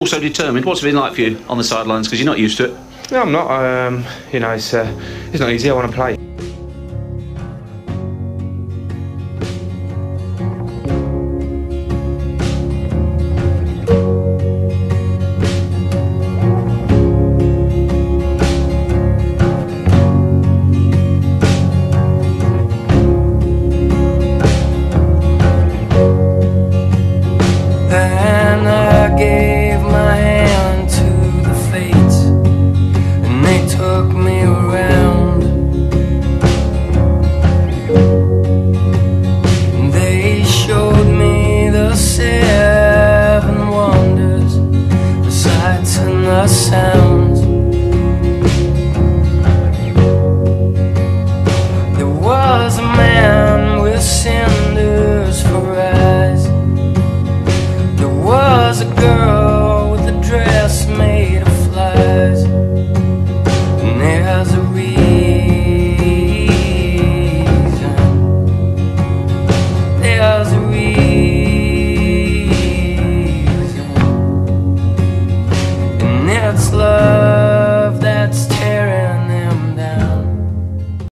Also determined. What's it been like for you on the sidelines? Because you're not used to it. No, I'm not. Um, you know, it's uh, it's not easy. I want to play. The sights and the sounds. There was a man with cinders for eyes. There was a girl